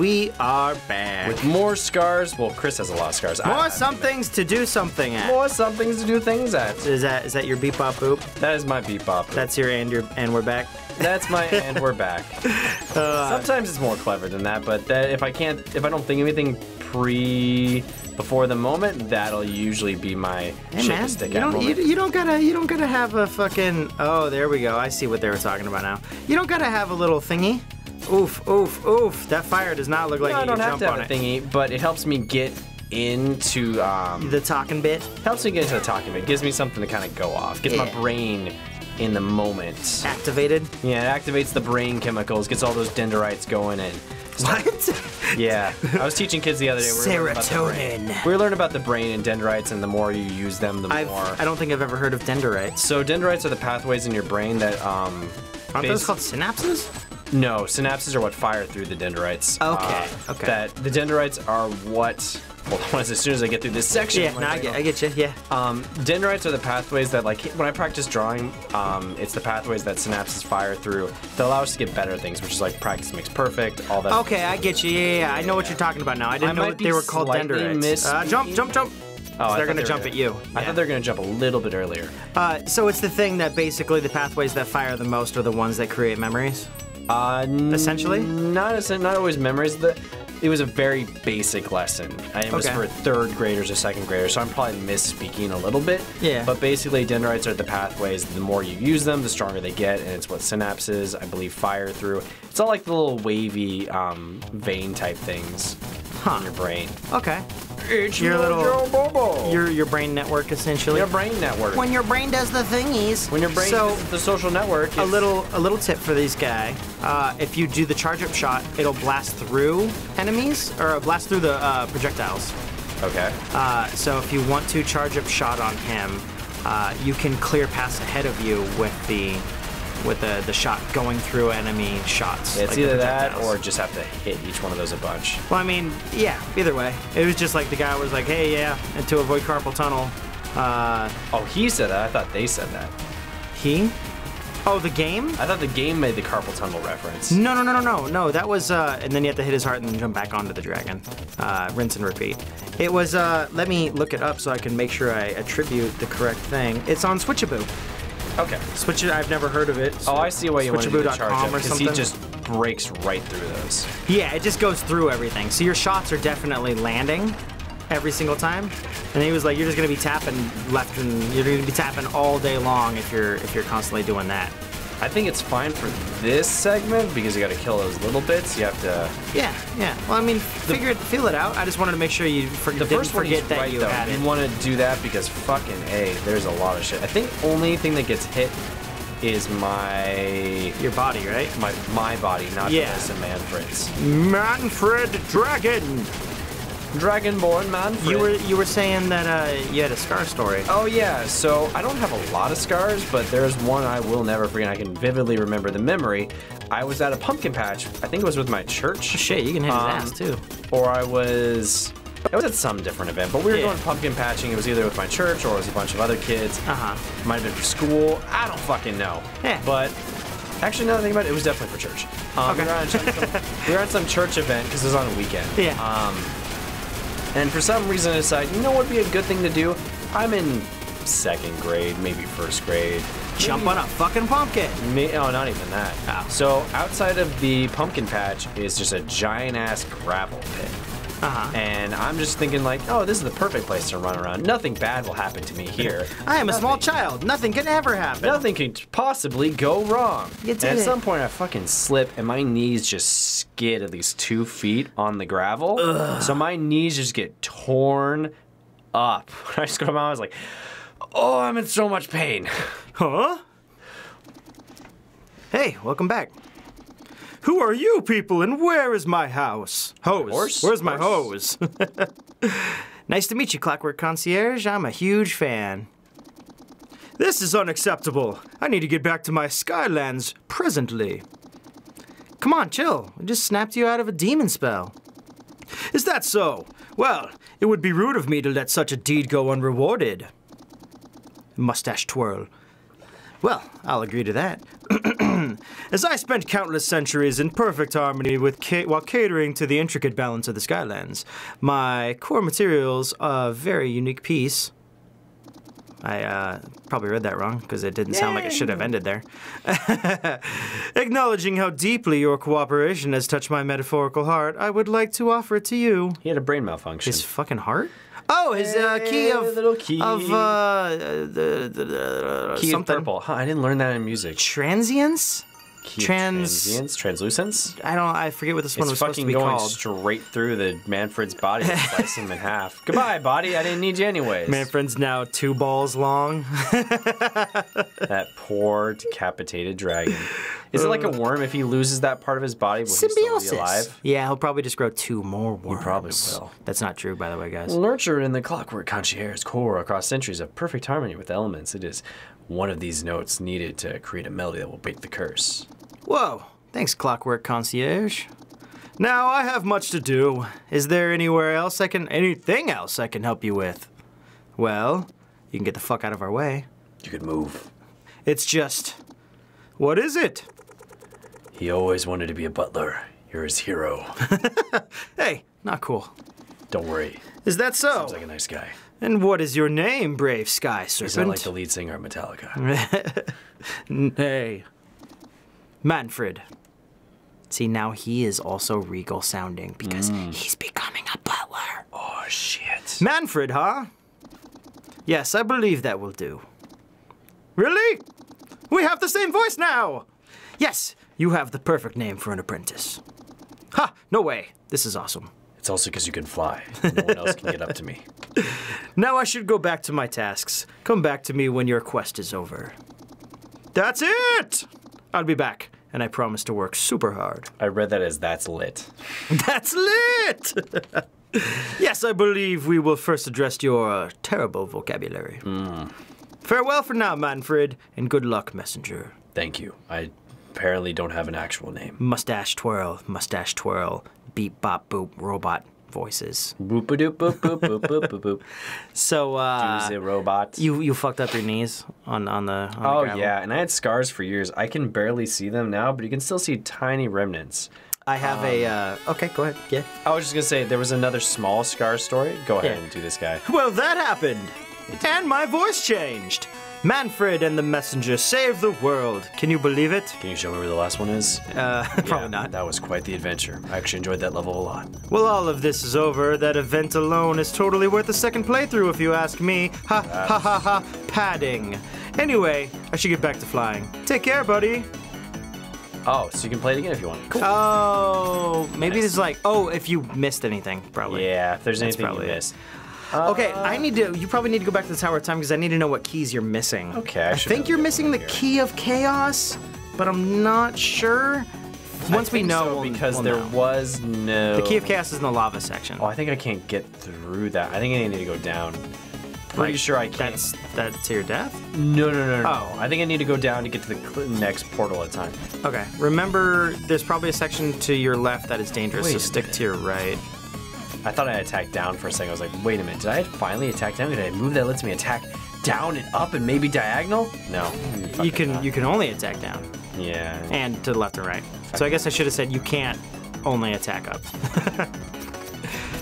we are back. With more scars. Well, Chris has a lot of scars. I more have some things to do something at. More some things to do things at. Is that is that your beep bop boop? That is my beep bop. That's your and your and we're back. That's my and we're back. Uh, Sometimes it's more clever than that, but that if I can't, if I don't think anything pre before the moment, that'll usually be my Hey man, to stick you don't, you, you don't gotta you don't gotta have a fucking oh there we go I see what they were talking about now you don't gotta have a little thingy oof oof oof that fire does not look like no, I you don't can have jump to on a it thingy, but it helps me get into um, the talking bit helps me get into the talking bit. Gives me something to kind of go off. Gets my brain in the moment. activated Yeah, it activates the brain chemicals, gets all those dendrites going, and what yeah. I was teaching kids the other day. We were about the brain. Serotonin. We learning about the brain and dendrites, and the more you use them, the I've, more. I don't think I've ever heard of dendrites So dendrites are the pathways in your brain that um. Aren't those called synapses No, synapses are what fire through the dendrites. Okay, Uh, okay. That the dendrites are what. Well, as soon as I get through this section. yeah no I get I get you yeah Um, dendrites are the pathways that, like, when I practice drawing, um, it's the pathways that synapses fire through that allow us to get better things, which is like practice makes perfect, all that. okay I get you yeah yeah, yeah. I know what you're talking about now I didn't I know that they were called dendrites uh, jump jump jump Oh, they're gonna they jump were at you I Yeah. thought they were gonna jump a little bit earlier. Uh, so it's the thing that basically the pathways that fire the most are the ones that create memories. Uh, Essentially? not not always memories. The it was a very basic lesson. I- It was for third graders or second graders, so I'm probably misspeaking a little bit. Yeah. But basically, dendrites are the pathways. The more you use them, the stronger they get, and it's what synapses, I believe, fire through. It's all like the little wavy um, vein type things Huh. in your brain. Okay. It's Your little- Bobo. Your your brain network essentially. your brain network. when your brain does the thingies. When your brain So the social network, a it's- little a little tip for these guy. Uh, if you do the charge up shot, it'll blast through enemies or blast through the uh, projectiles. Okay. Uh, so if you want to charge up shot on him, uh, you can clear paths ahead of you with the with the, the shot going through enemy shots. It's like either that or just have to hit each one of those a bunch. Well, I mean, yeah, either way. It was just like the guy was like, hey, yeah, and to avoid carpal tunnel. Uh, Oh, he said that. I thought they said that. he? Oh, the game? I thought the game made the carpal tunnel reference. No, no, no, no, no, no. That was, uh, and then you have to hit his heart and then jump back onto the dragon. Uh, rinse and repeat. It was, uh, let me look it up so I can make sure I attribute the correct thing. It's on Switchaboo. Okay. Switch I've never heard of it. Oh, I see why you want to do the charge up or because he just breaks right through those. Yeah, it just goes through everything. So your shots are definitely landing every single time. And he was like, you're just gonna be tapping left and you're gonna be tapping all day long if you're if you're constantly doing that. I think it's fine for this segment because you got to kill those little bits. You have to. Yeah, yeah. Well, I mean, figure it, feel it out. I just wanted to make sure you for, The didn't first one forget he's that right you though. had it. You want to do that because fucking a, there's a lot of shit. I think only thing that gets hit is my Your body, right? my my body, not Yeah. Melissa Manfred's. Manfred Dragon. Dragonborn man. You were you were saying that uh, you had a scar story. Oh yeah, so I don't have a lot of scars, but there's one I will never forget. I can vividly remember the memory. I was at a pumpkin patch. I think it was with my church, Shit, you can hit his Um, ass too. or I was. It was at some different event, but we were Yeah. going pumpkin patching. It was either with my church or it was a bunch of other kids. Uh huh. Might have been for school. I don't fucking know. Yeah. But actually, now that I think about it, it was definitely for church. Um, we, Okay. were on some, we were at some church event because it was on a weekend. Yeah. Um, and for some reason, I decided, you know what would be a good thing to do? I'm in second grade, maybe first grade. Jump on a fucking pumpkin. May, oh, not even that. Oh. So outside of the pumpkin patch is just a giant ass gravel pit. Uh huh. And I'm just thinking like, oh, this is the perfect place to run around. Nothing bad will happen to me here. I am a small child. Nothing can ever happen. Nothing could possibly go wrong. You and did at it. some point, I fucking slip, and my knees just skid at least two feet on the gravel. So my knees just get torn up. When I just go to my mom. I was like, "Oh, I'm in so much pain." Huh? Hey, welcome back. Who are you people and where is my house? Hose. Horse? Where's my Horse. hose? nice to meet you, Clockwork Concierge. I'm a huge fan. This is unacceptable. I need to get back to my Skylands presently. Come on, chill. I just snapped you out of a demon spell. Is that so? Well, it would be rude of me to let such a deed go unrewarded. Mustache twirl. Well, I'll agree to that. As I spent countless centuries in perfect harmony with ca- while catering to the intricate balance of the Skylands, my core materials a very unique piece. I uh, probably read that wrong because it didn't sound like it should have ended there. Acknowledging how deeply your cooperation has touched my metaphorical heart, I would like to offer it to you. He had a brain malfunction. His fucking heart? Oh, his uh, key of little key. of uh, the, the, the Key of something purple. Huh, I didn't learn that in music. transience. Trans- transience, translucence. I don't. I forget what this one It's was supposed to fucking be going called. straight through the Manfred's body and slice him in half. Goodbye, body. I didn't need you anyways. Manfred's now two balls long. That poor decapitated dragon. Is it like a worm? If he loses that part of his body, will he still be alive? Yeah, he'll probably just grow two more worms. probably will. That's not true, by the way, guys. Nurtured in the clockwork concierge core across centuries of perfect harmony with elements, it is one of these notes needed to create a melody that will break the curse. Whoa! Thanks, Clockwork Concierge. Now I have much to do. Is there anywhere else I can, anything else I can help you with? Well, you can get the fuck out of our way. You could move. It's just, what is it? He always wanted to be a butler. You're his hero. Hey, not cool. Don't worry. Is that so? Seems like a nice guy. And what is your name, brave sky He's not serpent? like the lead singer of Metallica. Hey. Manfred. See, now he is also regal sounding because hmm. he's becoming a butler. oh shit. Manfred, huh? Yes, I believe that will do. Really? We have the same voice now! Yes, you have the perfect name for an apprentice. Ha! No way. This is awesome. It's also because you can fly. No one else can get up to me. Now I should go back to my tasks. Come back to me when your quest is over. That's it! I'll be back, and I promise to work super hard. I read that as that's lit. That's lit! yes, I believe we will first address your uh, terrible vocabulary. Farewell for now, Manfred, and good luck, messenger. Thank you. I apparently don't have an actual name. Mustache twirl, mustache twirl, beep bop boop, robot voices. Boop boop boop boop boop boop boop. So, uh, Use robot. you you fucked up your knees on on the. On Oh gravel. yeah, and I had scars for years. I can barely see them now, but you can still see tiny remnants. I have a. Uh, okay, go ahead. Yeah. I was just gonna say there was another small scar story. Go ahead Yeah. and do this guy. Well, that happened. And my voice changed. Manfred and the messenger save the world. Can you believe it? Can you show me where the last one is? Uh, probably Yeah, not. That was quite the adventure. I actually enjoyed that level a lot. Well, all of this is over. That event alone is totally worth a second playthrough, if you ask me. Ha ha ha ha. Padding. Anyway, I should get back to flying. Take care, buddy. Oh, so you can play it again if you want. Cool. Oh, maybe Nice. this is like, oh, if you missed anything, probably. yeah, if there's That's anything you probably it. Missed. Okay, I need to. You probably need to go back to the Tower of Time because I need to know what keys you're missing. Okay, I I think you're missing the here. key of chaos, but I'm not sure. Once we know, so, we'll- because we'll there know. was no. the key of chaos is in the lava section. Oh, I think I can't get through that. I think I need to go down. Pretty Like, sure I can't. That's that's to your death. No, no, no, no. Oh. I think I need to go down to get to the next portal at time. Okay. Remember, there's probably a section to your left that is dangerous, Wait so stick minute. to your right. I thought I attacked down for a second. I was like, wait a minute, did I finally attack down? Did I move that lets me attack down and up and maybe diagonal? No. You can not. you can only attack down Yeah. and to the left and right. So I guess I should have said you can't only attack up.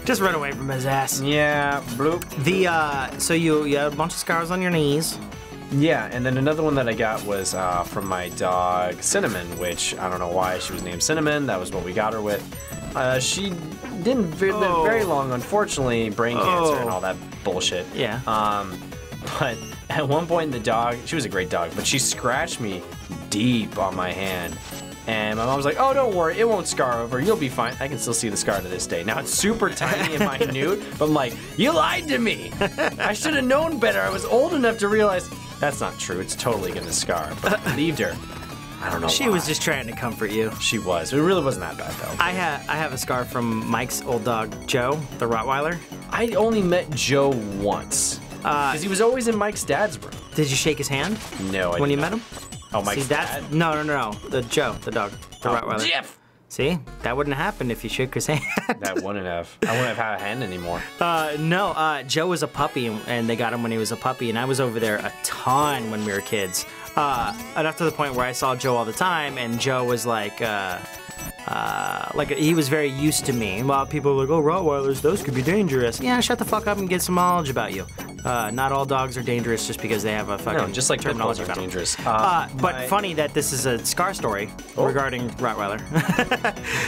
Just run away from his ass. Yeah, bloop. The uh, so you you had a bunch of scars on your knees. Yeah, and then another one that I got was uh, from my dog Cinnamon, which I don't know why she was named Cinnamon. That was what we got her with. Uh, she didn't ve- live Oh. very long, unfortunately, brain cancer and Oh. all that bullshit. Yeah. Um, but at one point, the dog, she was a great dog, but she scratched me deep on my hand. And my mom was like, oh, don't worry, it won't scar over. You'll be fine. I can still see the scar to this day. Now it's super tiny and minute, but I'm like, you lied to me. I should have known better. I was old enough to realize that's not true. It's totally going to scar. But I believed her. I don't know She why. was just trying to comfort you. She was. It really wasn't that bad, though. I have I have a scar from Mike's old dog Joe, the Rottweiler. I only met Joe once. Uh, Because he was always in Mike's dad's room. Did you shake his hand No, I when you not. met him? Oh, Mike's See, that's dad? no, no, no, no. The Joe, the dog, the Oh, Rottweiler. Jeff! See, that wouldn't happen if you shook his hand. That wouldn't have. I wouldn't have had a hand anymore. uh, no, uh, Joe was a puppy, and they got him when he was a puppy, and I was over there a ton when we were kids. Uh, enough to the point where I saw Joe all the time, and Joe was like, uh, uh, like he was very used to me. While people were like, "Oh, Rottweilers, those could be dangerous." Yeah, shut the fuck up and get some knowledge about you. Uh, not all dogs are dangerous just because they have a fucking No, just like terminology are about 'em. dangerous. Uh, but my- funny that this is a scar story Oh. regarding Rottweiler,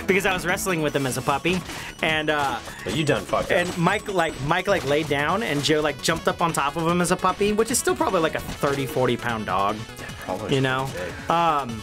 because I was wrestling with him as a puppy, and uh, But you done fucked and Mike like Mike like laid down, and Joe like jumped up on top of him as a puppy, which is still probably like a 30, 40 pound dog, Probably you know. Um,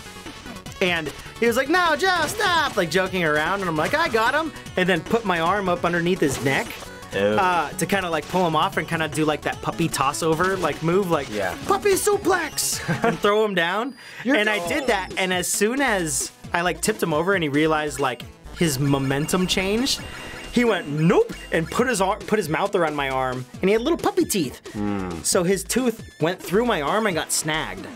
and he was like, "No, Joe, stop!" Like joking around, and I'm like, "I got him," and then put my arm up underneath his neck. Uh, to kind of like pull him off and kind of do like that puppy toss over like move like Yeah. puppy suplex and throw him down and I did that and as soon as I like tipped him over and he realized like his momentum changed he went nope and put his arm put his mouth around my arm and he had little puppy teeth so his tooth went through my arm and got snagged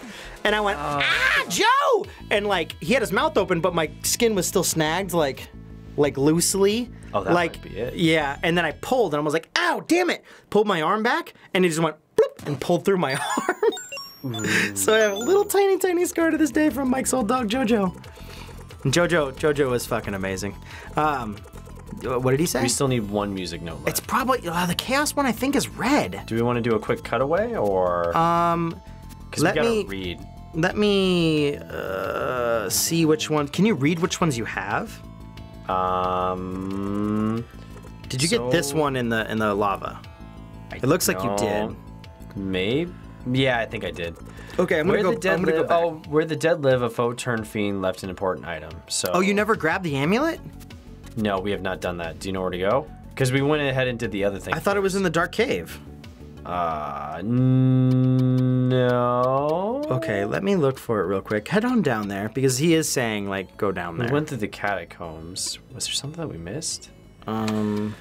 and I went ah Joe and like he had his mouth open but my skin was still snagged like like loosely Oh, that like might be it. yeah, and then I pulled, and I was like, "Ow, damn it!" Pulled my arm back, and it just went bloop and pulled through my arm. so I have a little tiny, tiny scar to this day from Mike's old dog Jojo. And Jojo, Jojo was fucking amazing. Um, what did he say? we still need one music note left. it's probably uh, the chaos one. I think is red. Do we want to do a quick cutaway or? Um, let gotta me- read. Let me uh, see which one. Can you read which ones you have? Um, Did you get this one in the in the lava? It looks like you did. Maybe. Yeah, I think I did. Okay, I'm Where gonna go. I'm gonna go back. Oh, where the dead live, a foe turned fiend left an important item. So. oh, you never grabbed the amulet? No, we have not done that. Do you know where to go? Because we went ahead and did the other thing. I thought it was in the dark cave. Uh, no. Okay, let me look for it real quick. Head on down there because he is saying like go down there. We went through the catacombs. Was there something that we missed? um,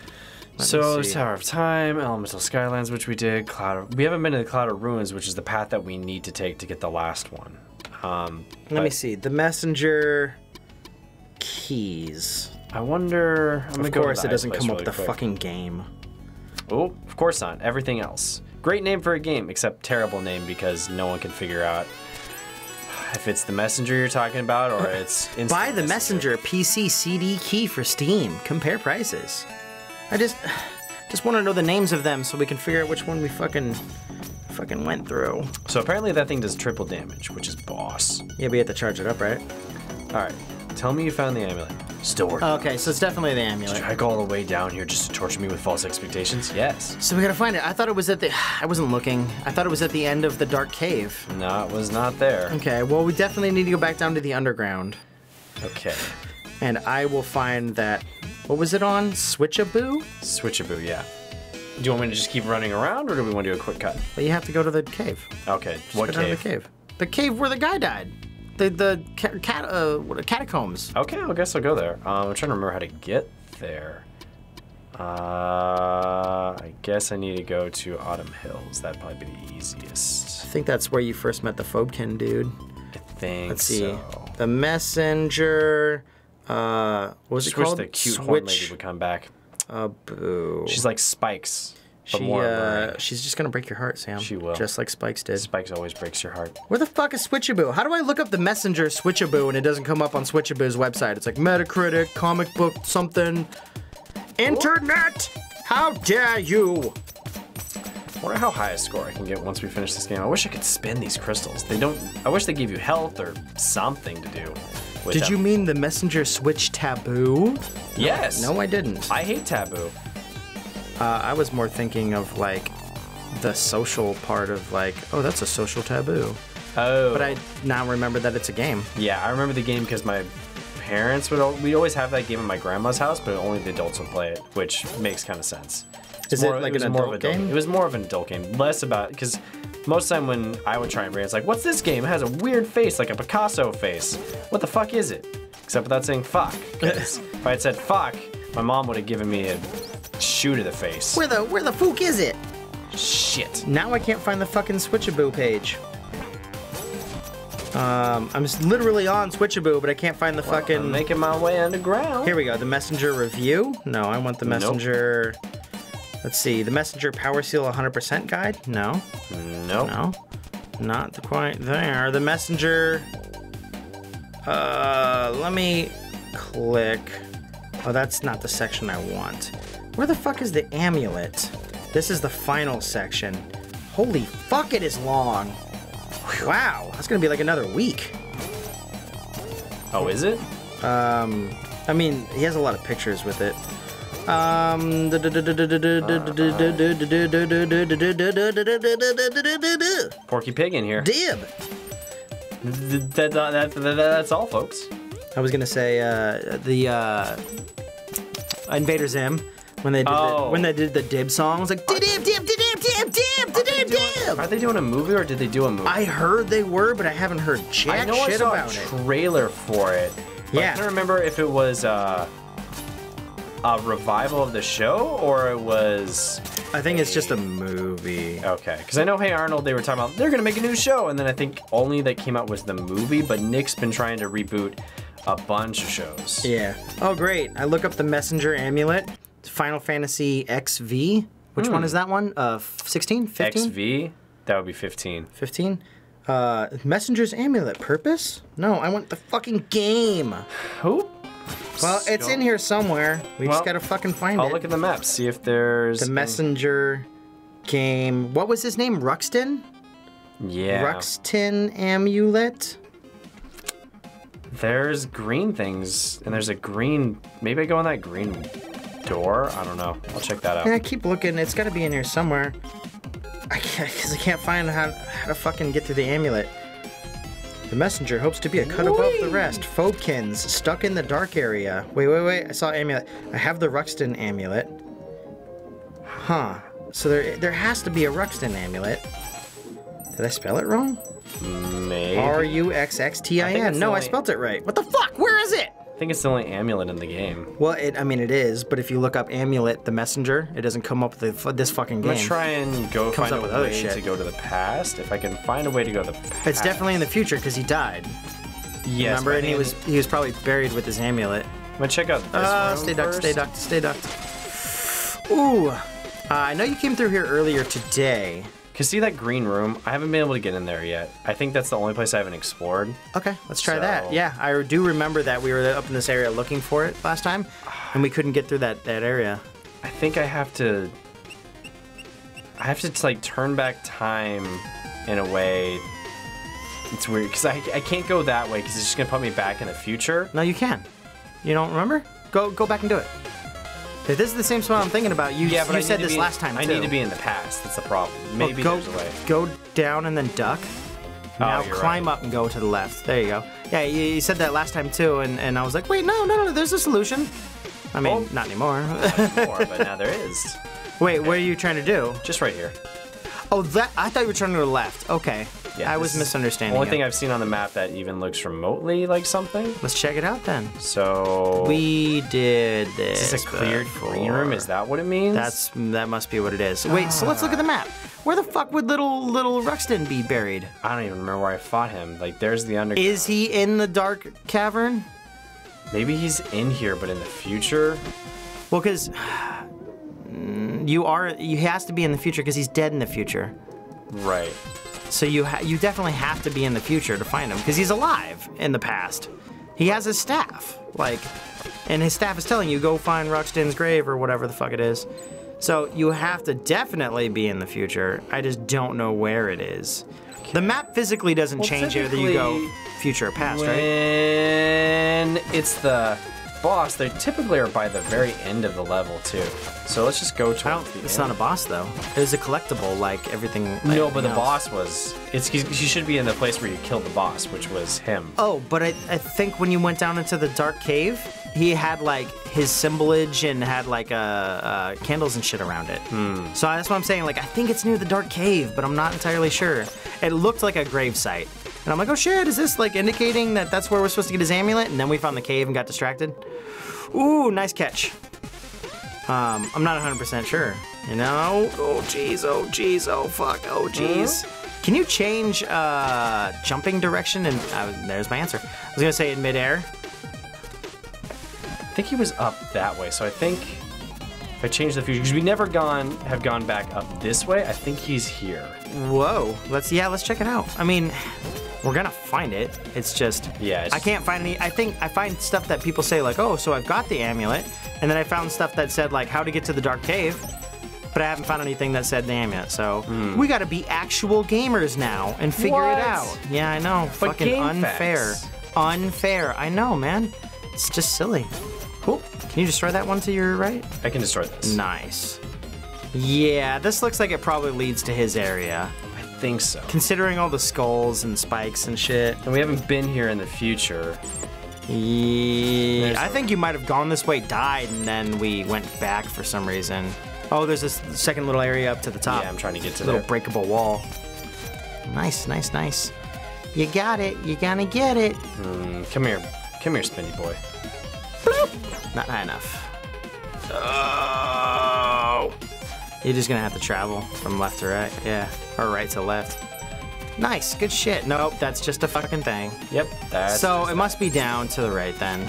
So. Tower of Time, Elemental Skylands, which we did. Cloud. Of, we haven't been to the Cloud of Ruins, which is the path that we need to take to get the last one. Um, let me see. The messenger keys. I wonder. I'm gonna Of course, the it doesn't come up really the quick. fucking game. Oh, of course not. Everything else. Great name for a game, except terrible name because no one can figure out if it's the messenger you're talking about or it's Buy the messenger PC CD key for Steam. Compare prices. I just just want to know the names of them so we can figure out which one we fucking fucking went through. So apparently that thing does triple damage, which is boss. Yeah, we have to charge it up, right? All right, tell me you found the amulet. Still working. Okay, so it's definitely the amulet. Drag all the way down here just to torture me with false expectations? Yes. So we gotta find it. I thought it was at the. I wasn't looking. I thought it was at the end of the dark cave. No, it was not there. Okay, well, we definitely need to go back down to the underground. Okay. And I will find that. What was it on? Switchaboo? Switchaboo, yeah. Do you want me to just keep running around or do we want to do a quick cut? Well, you have to go to the cave. Okay. what go down to cave? the cave. The cave where the guy died. The the ca- cat uh what, catacombs. Okay, I guess I'll go there. Um, I'm trying to remember how to get there. Uh, I guess I need to go to Autumn Hills. That'd probably be the easiest. I think that's where you first met the Phobekin dude. I think Let's see. so. The messenger. Uh, what was it wish called? the cute horn lady would come back. Uh, boo. She's like Spikes, she, uh, she's just gonna break your heart, Sam. She will. Just like Spikes did. Spikes always breaks your heart. Where the fuck is Switchaboo? How do I look up the messenger Switchaboo and it doesn't come up on Switchaboo's website? It's like Metacritic, comic book, something. Internet! How dare you! I wonder how high a score I can get once we finish this game. I wish I could spin these crystals. They don't. I wish they gave you health or something to do. With Did them. you mean the messenger switch taboo? Yes. No, I didn't. I hate taboo. Uh, I was more thinking of like the social part of like, oh, that's a social taboo. Oh. But I now remember that it's a game. Yeah, I remember the game because my parents would. al- We always have that game at my grandma's house, but only the adults would play it, which makes kind of sense. Is it like was an more of adult a game? It was more of an adult game, less about because most of the time when I would try and bring it, it's like, what's this game? It has a weird face, like a Picasso face. What the fuck is it? Except without saying fuck. if I had said fuck, my mom would have given me a shoe to the face. Where the where the fook is it? Shit. Now I can't find the fucking Switchaboo page. Um, I'm s- literally on Switchaboo, but I can't find the fucking. I'm making my way underground. Here we go. The messenger review. No, I want the Nope. messenger. Let's see. The messenger power seal 100% guide. No, Nope. no. not quite there. The messenger. Uh, let me click. Oh, that's not the section I want. Where the fuck is the amulet? This is the final section. Holy fuck, it is long. Wow, that's gonna be like another week. Oh, is it? Um, I mean, he has a lot of pictures with it. Um, Porky Pig in here. dib. Th- that- that- that- that's all, folks. I was gonna say uh, the uh, Invader Zim when they did the, Oh. when they did the dib song. I was like dib dib dib dib dib dib dib dib. Are they doing a movie or did they do a movie? I heard they were, but I haven't heard jack I know I saw about a it. trailer for it. But Yeah. I can't remember if it was uh, a revival of the show or it was I think it's just a movie. okay. Because I know Hey Arnold, they were talking about they're gonna make a new show, and then I think only that came out was the movie. But Nick's been trying to reboot a bunch of shows. Yeah. Oh, great. I look up the messenger amulet. Final Fantasy XV. Which one is that one? Uh, 16? 15? XV, that would be 15. 15? Uh, messenger's amulet. Purpose? No, I want the fucking game. Who? Well, it's in here somewhere. We Well, just gotta fucking find it. I'll look at the map, see if there's the messenger game. What was his name? Ruxxtin? Yeah, Ruxxtin amulet? there's green things, and there's a green. Maybe I go in that green door. I don't know. I'll check that out. Yeah, I keep looking. It's gotta be in here somewhere. I can't, cause I can't find how, how to fucking get through the amulet. The messenger hopes to be a cut above the rest. Phobekins, stuck in the dark area. Wait, wait, wait. I saw amulet. I have the Ruxxtin amulet. Huh. So there, there has to be a Ruxxtin amulet. Did I spell it wrong? Maybe. R U X X T I I think N. No, I only- spelt it right. What the fuck? Where is it? I think it's the only amulet in the game. Well, it, I mean, it is, but if you look up amulet, the messenger, it doesn't come up with the, this fucking I'm game. gonna try and go find up a with other way shit. to go to the past. If I can find a way to go to the past. It's definitely in the future because he died. Yes, Remember, and he was he was probably buried with his amulet. I'm gonna check out this Uh, stay ducked, stay ducked, stay ducked. Ooh, uh, I know you came through here earlier today. Cause see that green room? I haven't been able to get in there yet. I think that's the only place I haven't explored. Okay, let's try So- that. Yeah, I do remember that we were up in this area looking for it last time, and we couldn't get through that that area. I think I have to. I have to like turn back time in a way. It's weird because I, I can't go that way because it's just gonna put me back in the future. No, you can. You don't remember? Go go back and do it. If this is the same spot I'm thinking about, you, Yeah, but you I said this last time I too. need to be in the past. That's the problem. Well, Maybe go, there's a way. Go down and then duck. Oh, now Oh, you're climb right. up and go to the left. There you go. Yeah, you, you said that last time too, and, and I was like, wait, no, no, no, there's a solution. I mean, Oh. not anymore. More, but now there is. wait, what are you trying to do? Just right here. Oh, that I thought you were trying to go left. Okay, Yeah, I was is misunderstanding. Only thing I've seen on the map that even looks remotely like something. Let's check it out then. So We did this. is this a cleared green room? Is that what it means? That's that must be what it is. Wait, so let's look at the map. Where the fuck would little little Ruxxtin be buried? I don't even remember where I fought him. Like there's the underground. Is he in the dark cavern? Maybe he's in here, but in the future. Well, because mm, you are, he has to be in the future because he's dead in the future. Right. So you ha- you definitely have to be in the future to find him because he's alive in the past. He has his staff, like, and his staff is telling you go find Ruxxtin's grave or whatever the fuck it is. So you have to definitely be in the future. I just don't know where it is. The map physically doesn't Well, change whether you go future or past, right? When it's the boss, they typically are by the very end of the level too. So let's just go to. It's not a boss though. It was a collectible, like everything. No, everything but the else. boss was. It's he, he should be in the place where you killed the boss, which was him. Oh, but I, I think when you went down into the dark cave, he had like his symbolage and had like uh, uh, candles and shit around it. Hmm. So that's what I'm saying. Like, I think it's near the dark cave, but I'm not entirely sure. It looked like a grave site. And I'm like, oh shit, is this like indicating that that's where we're supposed to get his amulet? And then we found the cave and got distracted. Ooh, nice catch. Um, I'm not 100% sure. You know? Oh, jeez, oh, jeez, oh, fuck, oh, jeez. Can you change uh, jumping direction? And uh, there's my answer. I was gonna say in midair. I think he was up that way, so I think If I change the future, because we never gone have gone back up this way. I think he's here. Whoa. Let's yeah, let's check it out. I mean, we're gonna find it. It's just Yeah, it's- I can't find any. I think I find stuff that people say like, oh, so I've got the amulet, and then I found stuff that said like how to get to the dark cave, but I haven't found anything that said the amulet. So hmm. we got to be actual gamers now and figure What? it out. Yeah, I know. But Fucking unfair. facts. Unfair. I know, man. It's just silly. Cool. Can you destroy that one to your right? I can destroy this. Nice. Yeah, this looks like it probably leads to his area. Think so. Considering all the skulls and spikes and shit. And we haven't been here in the future. Yeah, There's I think you might have gone this way, died, and then we went back for some reason. Oh, there's this second little area up to the top. Yeah, I'm trying to get to little there. breakable wall. Nice, nice, nice. You got it. You gonna get it. Mm, come here, come here, Spinny boy. Not high enough. Oh. You're just gonna have to travel from left to right. Yeah, or right to left. Nice, good shit. Nope, that's just a fucking thing. Yep, that's so it must be down to the right then.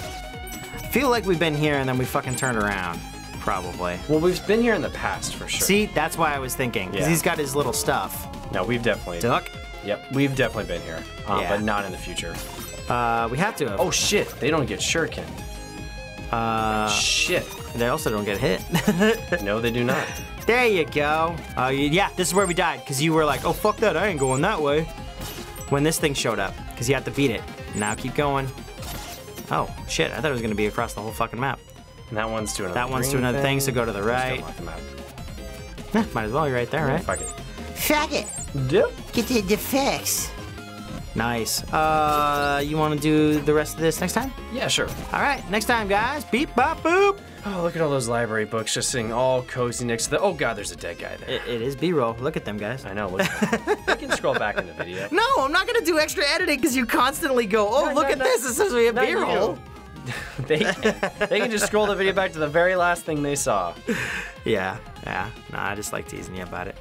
Feel like we've been here and then we fucking turned around. Probably. Well, we've been here in the past for sure. See, that's why I was thinking. Because Yeah. he's got his little stuff. No, we've definitely. Duck. Yep, we've definitely been here, um, Yeah. but not in the future. Uh, we have to have. Oh shit, they don't get shuriken. uh, Shit. they also don't get hit. No, they do not. There you go. Uh, yeah, this is where we died. Because you were like, oh, fuck that. I ain't going that way. When this thing showed up. Because you had to beat it. Now keep going. Oh, shit. I thought it was going to be across the whole fucking map. And that one's to another. That one's to green another thing, so go to the Just right. unlock the map. Eh, might as well. You're right there, right? Fuck it. Fuck it. Yep. Get the, the fix. Nice. Uh, you want to do the rest of this next time? Yeah, sure. All right, next time, guys. Beep, bop, boop. Oh, look at all those library books just sitting all cozy next to the. Oh god, there's a dead guy there. It, it is B-roll. Look at them, guys. I know. Look. At that. I can scroll back in the video. No, I'm not gonna do extra editing because you constantly go, oh, No, look no, at no. this. It says we have B-roll. they can. They can just scroll the video back to the very last thing they saw. Yeah, yeah. No, I just like teasing you about it.